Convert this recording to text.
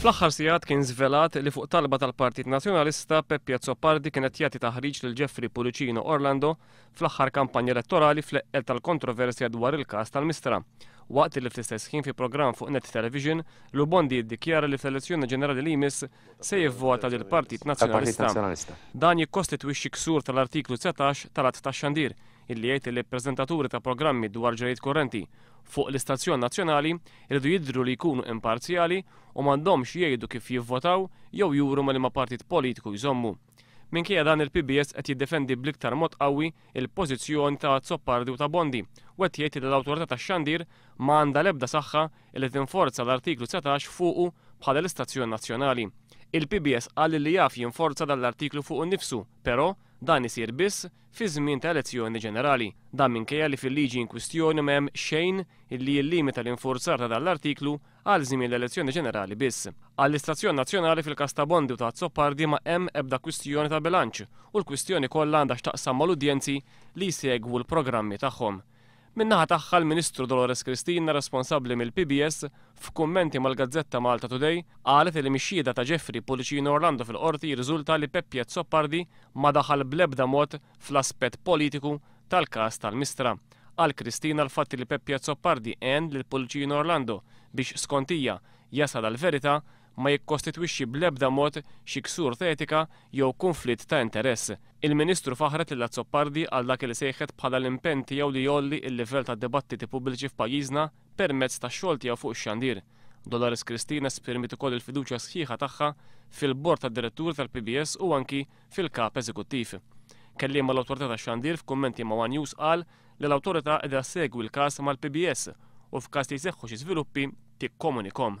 Fl-aħħar sigħat kien żvelat li fuq talba tal-Partit Nazzjonalista, Peppi Azzopardi kien qed jagħti taħriġ lil Jeffrey Pullicino Orlando fl-aħħar kampanja elettorali fl-eqqel tal-kontroversja dwar il-każ tal-Mistra, waqt li fl-istess ħin fi programm fuq Net Television, Lubondi iddikjara li fl-elezzjoni ġenerali li jmiss se jivvota lill-Partit Nazzjonalista. Dan jikkostitwixxi ksur tal-Artiklu 19 tal-Att tax-Xandir, illi jgħid li preżentaturi ta' programmi dwar ġrajjiet kurrenti fuq l-istazzjon nazzjonali jridu jidhru li jkunu imparzjali u m'għandhomx jgħidu kif jivvotaw jew juru ma' liema partit politiku jżommu. Minkejja dan il-PBS qed jiddefendi bl-iktar mod qawwi il-pożizzjoni ta' Azzopardi u ta' Bondi u qed jgħid li l-Awtorità tax-Xandir ma għandha l-ebda saħħa illi tinforza l-Artiklu 19 fuqu bħala l-istazzjon nazzjonali. Il-PBS qal illi jaf jinforza dan l-artiklu fuqu nnifsu, però, dan isir biss, fi żmien ta' elezzjoni ġenerali. Dan minkejja li fil-liġi inkwistjoni ma hemm xejn li jillimita l-infurzar ta' dan l-artiklu għal żmien l-elezzjoni ġenerali biss. Għall-istazzjon nazzjonali fil-każ ta' Bondi u ta' Azzopardi ma hemm ebda kwistjoni ta' bilanċ u l-kwistjoni kollha għandha x'taqsam mal-udjenzi li jsegwu l-programmi tagħhom. Min-naħa tagħha l-Ministru Dolores Cristina responsabbli mill-PBS f'kummenti mal-gazzetta Malta Today qalet li mix-xhieda ta' Jeffrey Pullicino Orlando fil-Qorti jirriżulta li Peppy Azzopardi ma daħal bl-ebda mod fl-aspett politiku tal-każ tal-Mistra. Għal Cristina l-fatt li Peppy Azzopardi għen lil Pullicino Orlando biex skont hija jasal għall-verità ma jikkostitwixxi bl-ebda mod xi ksur ta' etika jew kunflitt ta' interess. Il-Ministru faħħret lil Azzopardi għal dak li sejħet bħala l-impenn tiegħu li jgħolli l-livell tad-dibattiti pubbliċi f'pajjiżna permezz tax-xogħol tiegħu fuq ix-xandir. Dolores Cristin esprimiet ukoll il-fiduċja sħiħa tagħha fil-Bord tad-Diretturi tal-PBS u anki fil-Kap Eżekuttiv. Kelliem mal-Awtorità tax-Xandir f'kummenti ma' one News qal li l-Awtorità qiegħda ssegwi l-każ mal-PBS u f'każ li jseħħu xi żviluppi tikkomunikhom.